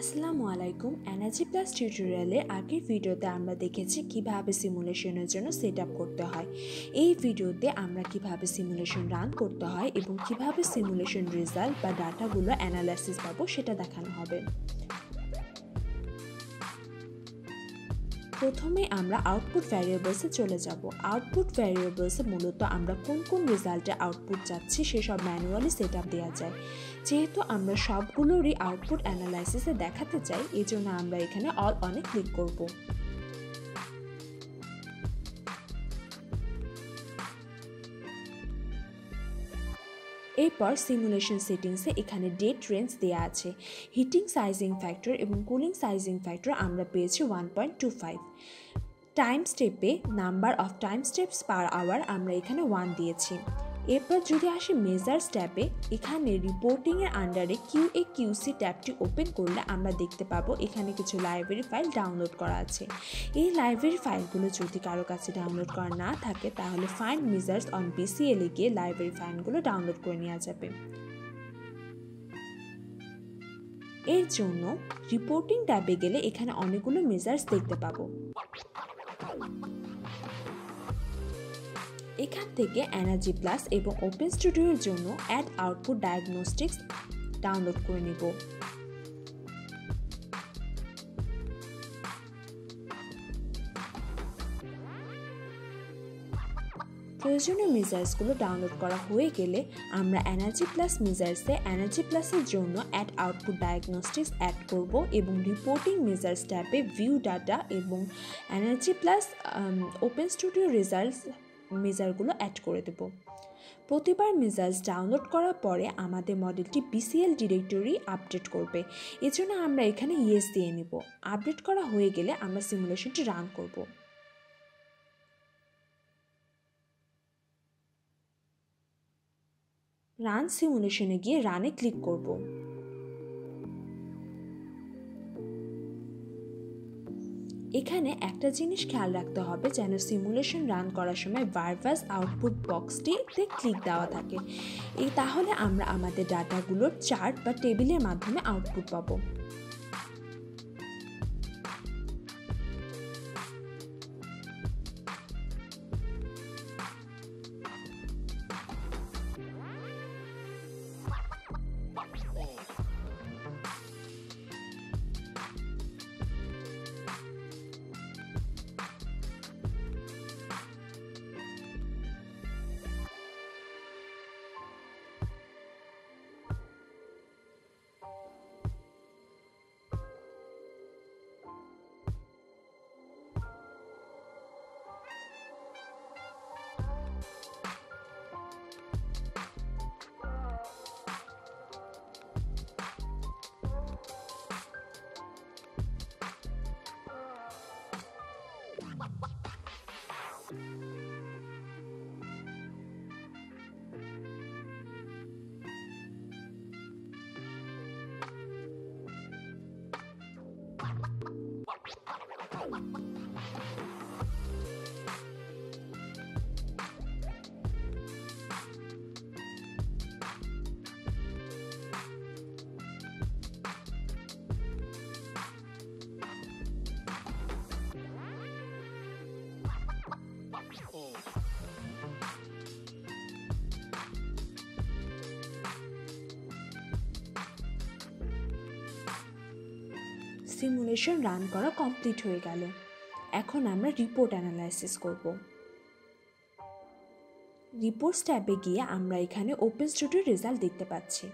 আসসালামু আলাইকুম। Energy plus টিউটোরিয়ালে আগের ভিডিওতে আমরা দেখেছি কীভাবে সিমুলেশনের জন্য সেট করতে হয়। এই ভিডিওতে আমরা কীভাবে সিমুলেশন রান করতে হয় এবং কীভাবে সিমুলেশন রেজাল্ট বা ডাটাগুলো অ্যানালাইসিস পাবো সেটা দেখানো হবে। প্রথমে আমরা আউটপুট ভ্যারিয়েবলসে চলে যাব। আউটপুট ভ্যারিয়েবলসে মূলত আমরা কোন কোন রেজাল্টে আউটপুট যাচ্ছি সেসব ম্যানুয়ালি সেট আপ দেওয়া যায়। যেহেতু আমরা সবগুলোরই আউটপুট অ্যানালাইসিসে দেখাতে চাই এই জন্য আমরা এখানে অল অনেক ক্লিক করব। এরপর সিমুলেশন সেটিংসে এখানে ডেট রেঞ্জ দেওয়া আছে। হিটিং সাইজিং ফ্যাক্টর এবং কুলিং সাইজিং ফ্যাক্টর আমরা পেয়েছি one point two five time স্টেপে number of time steps per hour আমরা এখানে ওয়ান দিয়েছি। এরপর যদি আসি মেজার্স ট্যাবে, এখানে রিপোর্টিংয়ের আন্ডারে কিউ এ কিউসি ট্যাবটি ওপেন করলে আমরা দেখতে পাবো এখানে কিছু লাইব্রেরি ফাইল ডাউনলোড করা আছে। এই লাইব্রেরি ফাইলগুলো যদি কারও কাছে ডাউনলোড করা না থাকে, তাহলে ফাইন্ড মেজার্স অন বিসিএলে গিয়ে লাইব্রেরি ফাইলগুলো ডাউনলোড করে নেওয়া যাবে। এর জন্য রিপোর্টিং ট্যাবে গেলে এখানে অনেকগুলো মেজার্স দেখতে পাবো। এখান থেকে এনার্জি প্লাস এবং ওপেন স্টুডিওর জন্য অ্যাড আউটপুট ডায়াগনস্টিক্স ডাউনলোড করে নেব। প্রয়োজনীয় মেজার্সগুলো ডাউনলোড করা হয়ে গেলে আমরা এনার্জি প্লাস মেজার্সে এনার্জি প্লাসের জন্য অ্যাড আউটপুট ডায়াগনস্টিক্স অ্যাড করব এবং রিপোর্টিং মেজার্স ট্যাবে ভিউ ডাটা এবং energy plus open studio results মেজারগুলো add করে দেব। প্রতিবার মেজার্স ডাউনলোড করার পরে আমাদের মডেলটি বিসিএল ডিরেক্টরি আপডেট করবে। এজন্য আমরা এখানে ইয়েস দিয়ে নেব। আপডেট করা হয়ে গেলে আমরা সিমুলেশনটি রান করব। রান সিমুলেশনে গিয়ে রানে ক্লিক করব। এখানে একটা জিনিস খেয়াল রাখতে হবে যেন সিমুলেশন রান করার সময় ভার্ভাস আউটপুট বক্সটিতে ক্লিক দেওয়া থাকে। এই তাহলে আমরা আমাদের ডাটাগুলোর চার্ট বা টেবিলের মাধ্যমে আউটপুট পাবো। সিমুলেশন রান করা কমপ্লিট হয়ে গেল। এখন আমরা রিপোর্ট অ্যানালাইসিস করব। রিপোর্টস ট্যাবে গিয়ে আমরা এখানে ওপেন স্টুডিও রেজাল্ট দেখতে পাচ্ছি।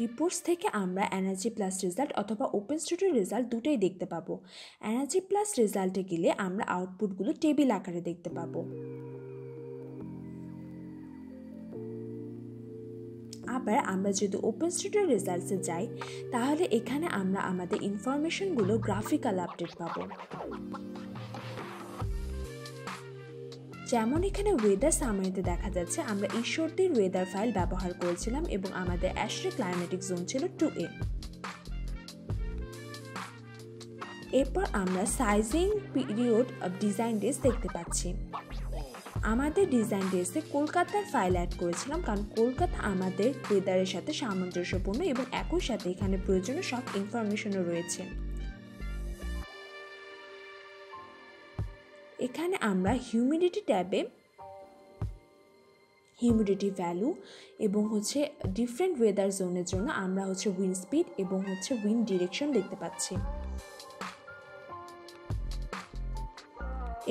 রিপোর্টস থেকে আমরা এনার্জি প্লাস রেজাল্ট অথবা ওপেন স্টুডিও রেজাল্ট দুটোই দেখতে পাবো। এনার্জি প্লাস রেজাল্টে গেলে আমরা আউটপুটগুলো টেবিল আকারে দেখতে পাবো। আবার আমরা যদি ওপেন স্টুডিও রেজাল্টসে যাই, তাহলে এখানে আমরা আমাদের ইনফরমেশনগুলো গ্রাফিক্যাল আপডেট পাবো। যেমন এখানে ওয়েদার সামারিতে দেখা যাচ্ছে, আমরা ঈশ্বরদীর ওয়েদার ফাইল ব্যবহার করেছিলাম এবং আমাদের অ্যাশরে ক্লাইমেটিক জোন ছিল টু এ এরপর আমরা sizing period of design days দেখতে পাচ্ছি। আমাদের ডিজাইন ডেসে কলকাতার ফাইল অ্যাড করেছিলাম। কারণ কলকাতা আমাদের ওয়েদারের সাথে সামঞ্জস্যপূর্ণ এবং একই সাথে এখানে প্রয়োজনীয় সব ইনফরমেশনও রয়েছে। এখানে আমরা হিউমিডিটি ট্যাবে হিউমিডিটি ভ্যালু এবং হচ্ছে ডিফারেন্ট ওয়েদার জোনের জন্য আমরা হচ্ছে উইন্ড স্পিড এবং হচ্ছে উইন্ড ডিরেকশন দেখতে পাচ্ছি।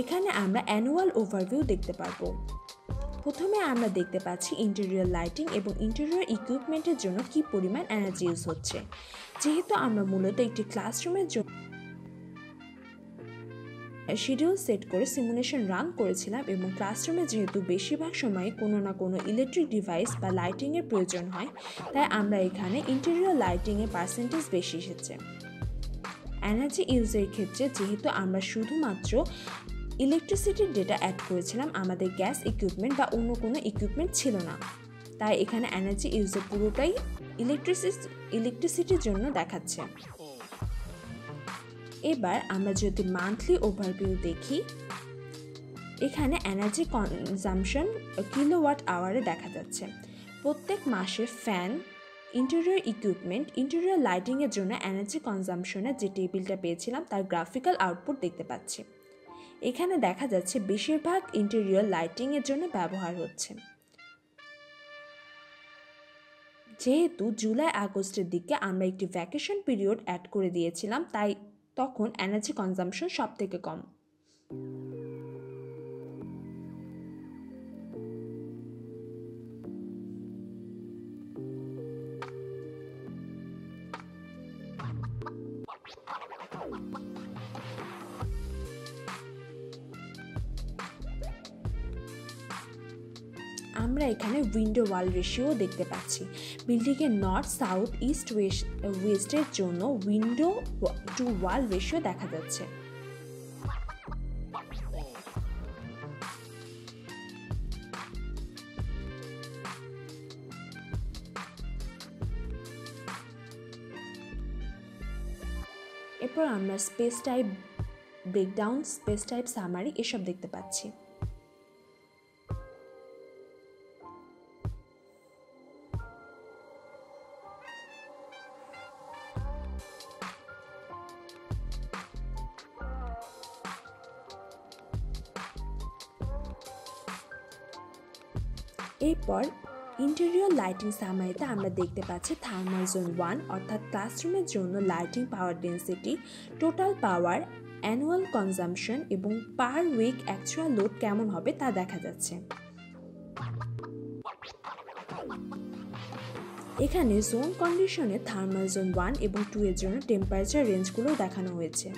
এখানে আমরা অ্যানুয়াল ওভারভিউ দেখতে পারব। প্রথমে আমরা দেখতে পাচ্ছি ইন্টেরিয়র লাইটিং এবং ইন্টেরিয়র ইকুইপমেন্টের জন্য কি পরিমাণ এনার্জি ইউজ হচ্ছে। যেহেতু আমরা মূলত একটি ক্লাসরুমের জন্য শিডিউল সেট করে সিমুলেশন রান করেছিলাম এবং ক্লাসরুমে যেহেতু বেশিরভাগ সময় কোনো না কোনো ইলেকট্রিক ডিভাইস বা লাইটিংয়ের প্রয়োজন হয়, তাই আমরা এখানে ইন্টেরিয়র লাইটিংয়ের পার্সেন্টেজ বেশি এসেছে। এনার্জি ইউজের ক্ষেত্রে যেহেতু আমরা শুধুমাত্র ইলেকট্রিসিটির ডেটা অ্যাড করেছিলাম, আমাদের গ্যাস ইকুইপমেন্ট বা অন্য কোনো ইকুইপমেন্ট ছিল না। তাই এখানে এনার্জি ইউজের পুরোটাই ইলেকট্রিসিটি ইলেকট্রিসিটির জন্য দেখাচ্ছে। এবার আমরা যদি মান্থলি ওভারভিউ দেখি, এখানে এনার্জি কনজামশন কিলোওয়াট আওয়ারে দেখা যাচ্ছে। প্রত্যেক মাসে ফ্যান ইন্টেরিয়র ইকুইপমেন্ট ইন্টেরিয়র লাইটিংয়ের জন্য এনার্জি কনজামশনের যে টেবিলটা পেয়েছিলাম, তার গ্রাফিক্যাল আউটপুট দেখতে পাচ্ছি। এখানে দেখা যাচ্ছে বেশিরভাগ ইন্টেরিয়র লাইটিংয়ের জন্য ব্যবহার হচ্ছে। যেহেতু জুলাই আগস্টের দিকে আমরা একটি ভ্যাকেশন পিরিয়ড অ্যাড করে দিয়েছিলাম, তাই তখন এনার্জি কনজামশন সব থেকে কম। আমরা এখানে উইন্ডো ওয়াল রেশিও দেখতে পাচ্ছি। বিল্ডিংয়ের নর্থ, সাউথ, ইস্ট, ওয়েস্ট, ওয়েস্টের জন্য উইন্ডো টু ওয়াল রেশিও দেখা যাচ্ছে। এরপর আমরা space type breakdown space type summary এসব দেখতে পাচ্ছি। এরপর ইন্টেরিয়র লাইটিং সামারিতে আমরা দেখতে পাচ্ছি থার্মাল জোন ওয়ান অর্থাৎ ক্লাসরুমের জন্য lighting power density total power annual consumption এবং পার উইক অ্যাকচুয়াল লোড কেমন হবে তা দেখা যাচ্ছে। এখানে জোন কন্ডিশনে থার্মাল জোন ওয়ান এবং টু এর জন্য টেম্পারেচার রেঞ্জগুলো দেখানো হয়েছে।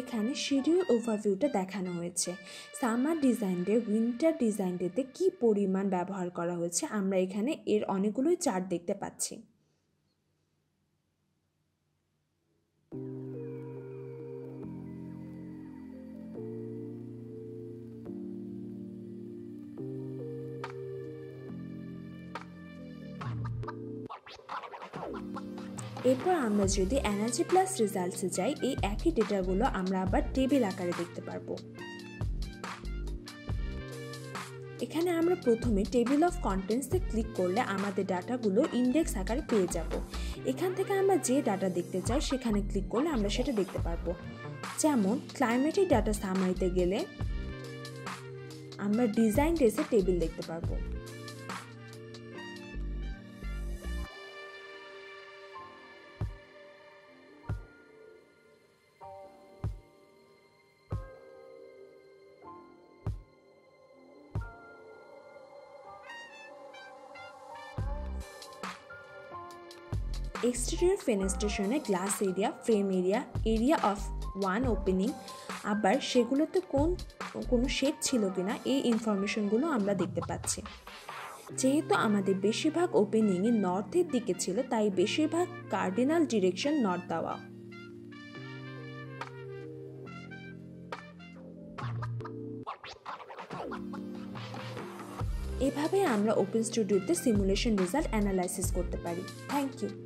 এখানে শিডিউল ওভারভিউটা দেখানো হয়েছে। Summer design day winter design ডেতে কী পরিমাণ ব্যবহার করা হয়েছে, আমরা এখানে এর অনেকগুলোই চার্ট দেখতে পাচ্ছি। এরপর আমরা যদি এনার্জি প্লাস রেজাল্টসে যাই, এই একই ডেটাগুলো আমরা আবার টেবিল আকারে দেখতে পারব। এখানে আমরা প্রথমে টেবিল অফ কন্টেন্টসে ক্লিক করলে আমাদের ডাটাগুলো ইন্ডেক্স আকারে পেয়ে যাব। এখান থেকে আমরা যে ডাটা দেখতে চাই, সেখানে ক্লিক করলে আমরা সেটা দেখতে পারব। যেমন ক্লাইমেটিক ডাটা সামারিতে গেলে আমরা ডিজাইন ডেসে টেবিল দেখতে পারব। Exterior fenestration glass area frame area area of one opening আবার সেগুলোতে কোন, কোনো শেড ছিল কিনা, এই ইনফরমেশনগুলো আমরা দেখতে পাচ্ছি। যেহেতু আমাদের বেশিরভাগ ওপেনিংয়ে নর্থের দিকে ছিল, তাই বেশিরভাগ কার্ডিনাল ডিরেকশন নর্থ দেওয়া। এভাবে আমরা ওপেন স্টুডিওতে সিমুলেশন রেজাল্ট অ্যানালাইসিস করতে পারি। Thank you